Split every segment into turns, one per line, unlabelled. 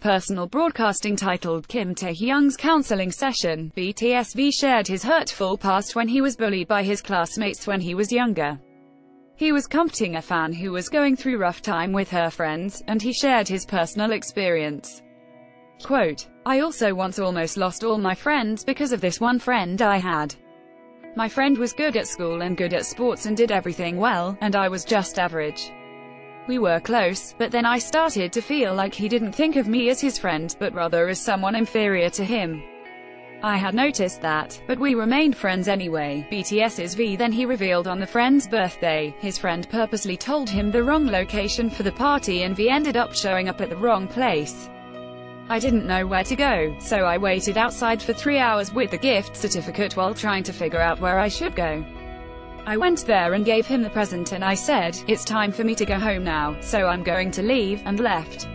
personal broadcasting titled Kim Taehyung's Counseling Session, BTS V shared his hurtful past when he was bullied by his classmates when he was younger. He was comforting a fan who was going through rough time with her friends, and he shared his personal experience. Quote, I also once almost lost all my friends because of this one friend I had. My friend was good at school and good at sports and did everything well, and I was just average. We were close, but then I started to feel like he didn't think of me as his friend, but rather as someone inferior to him. I had noticed that, but we remained friends anyway. BTS's V then he revealed on the friend's birthday, his friend purposely told him the wrong location for the party and V ended up showing up at the wrong place. I didn't know where to go, so I waited outside for three hours with the gift certificate while trying to figure out where I should go. I went there and gave him the present and I said, it's time for me to go home now, so I'm going to leave, and left.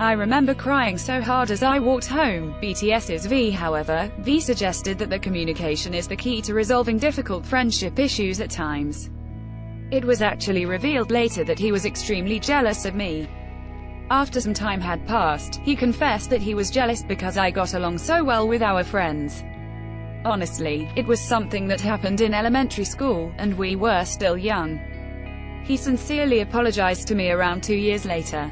I remember crying so hard as I walked home. BTS's V however, V suggested that the communication is the key to resolving difficult friendship issues at times. It was actually revealed later that he was extremely jealous of me. After some time had passed, he confessed that he was jealous because I got along so well with our friends. Honestly, it was something that happened in elementary school, and we were still young. He sincerely apologized to me around two years later.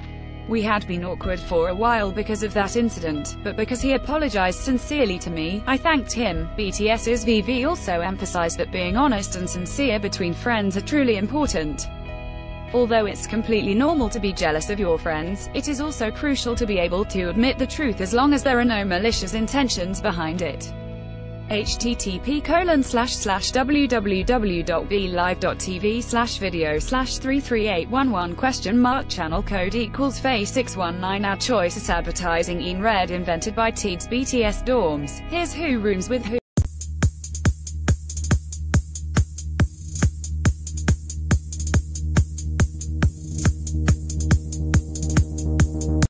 We had been awkward for a while because of that incident, but because he apologized sincerely to me, I thanked him. BTS's VV also emphasized that being honest and sincere between friends are truly important. Although it's completely normal to be jealous of your friends, it is also crucial to be able to admit the truth as long as there are no malicious intentions behind it http colon slash slash www.vlive.tv slash video slash 33811 question mark channel code equals FA619 ad choice is advertising in red invented by Teeds BTS dorms. Here's who rooms with who.